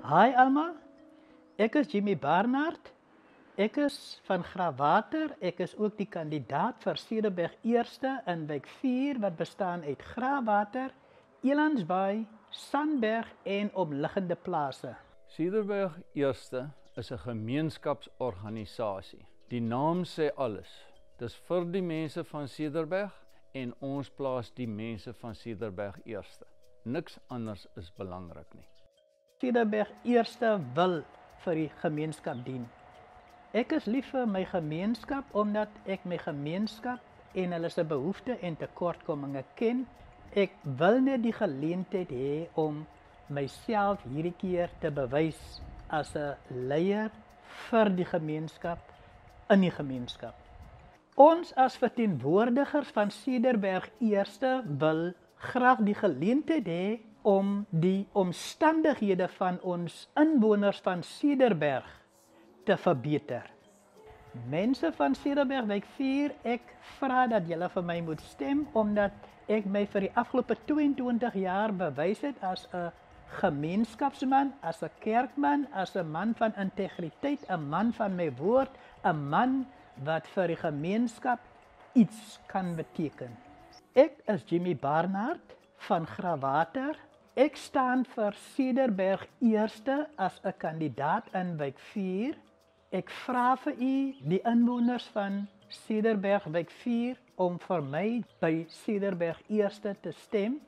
Hi almal. Ek is Jimmy Barnard. Ek is van Graafwater. Ek is ook die kandidaat vir Cederberg Eerste in wijk 4 wat bestaan uit Graafwater, Elandsbaai, Sandberg en omliggende plase. Cederberg Eerste is 'n gemeenskapsorganisasie. Die naam sê alles. Dis vir die mense van Cederberg en ons plaas die mense van Cederberg Eerste. Niks anders is belangrik nie. Cederberg Eerste wil vir die gemeenskap dien. Ek is lief vir my gemeenskap omdat ek my gemeenskap en hulle se behoeftes en tekortkominge ken. Ek wil net die geleentheid hê om myself hierdie keer te bewys as 'n leier vir die gemeenskap in die gemeenskap. Ons as verteenwoordigers van Cederberg Eerste wil graag die geleentheid hê om die omstandighede van ons inwoners van Cederberg te verbeter. Mense van Cederberg wijk 4, ek vra dat julle vir my moet stem omdat ek my vir die afgelope 22 jaar bewys het as 'n gemeenskapsman, as 'n kerkman, as 'n man van integriteit, 'n man van my woord, 'n man wat vir die gemeenskap iets kan beteken. Ek is Jimmy Barnard van Grawater. Ek staan vir Cederberg Eerste as 'n kandidaat in wijk 4. Ek vra vir u, die inwoners van Cederberg wijk 4 om vir my by Cederberg Eerste te stem